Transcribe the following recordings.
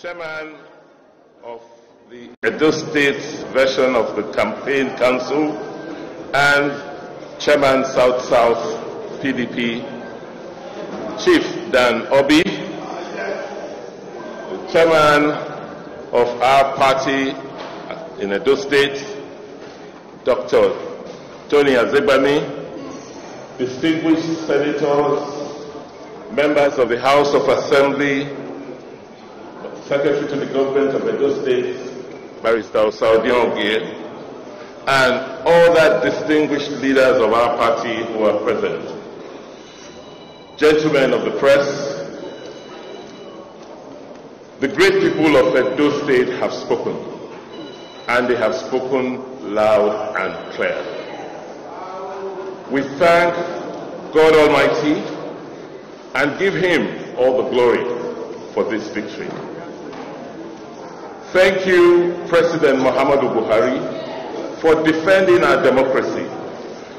chairman of the Edo State version of the Campaign Council, and chairman South South PDP, Chief Dan Orbih, chairman of our party in Edo State, Dr. Tony Aziegbemi, distinguished senators, members of the House of Assembly, Secretary to the Government of Edo State, Barrister Osarodion Ogie, and all that distinguished leaders of our party who are present. Gentlemen of the press, the great people of Edo State have spoken, and they have spoken loud and clear. We thank God Almighty and give Him all the glory for this victory. Thank you, President Muhammadu Buhari, for defending our democracy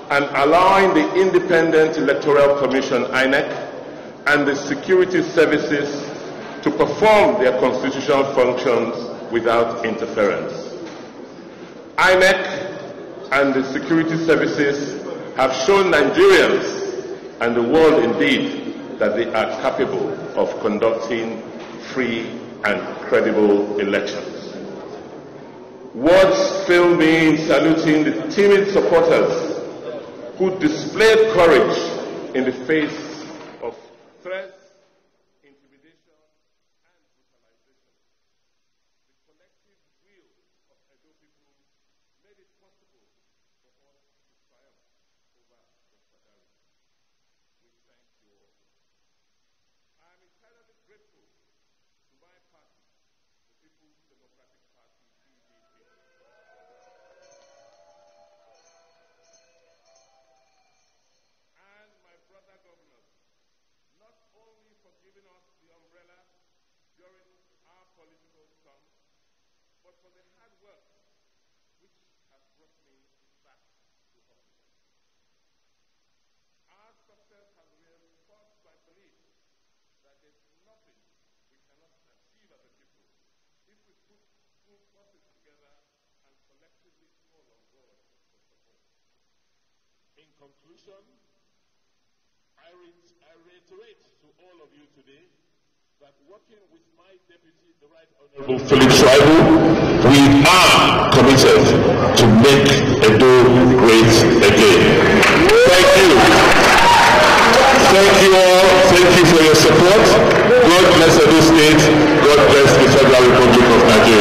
and allowing the Independent Electoral Commission, INEC, and the security services to perform their constitutional functions without interference. INEC and the security services have shown Nigerians and the world indeed that they are capable of conducting free and credible elections. Words fill me in saluting the timid supporters who displayed courage in the face of threats, intimidation, and brutalization. The collective will of Edo during our political storm, but for the hard work which has brought me back to office. Our success has reinforced my belief that there's nothing we cannot achieve as a people if we put full forces together and collectively call on God for support. In conclusion, I, re- I reiterate to all of you today that working with my deputy, the Right Honorable Philip Shaibu, we are committed to make Edo great again. Thank you. Thank you all. Thank you for your support. God bless Edo State. God bless the Federal Republic of Nigeria.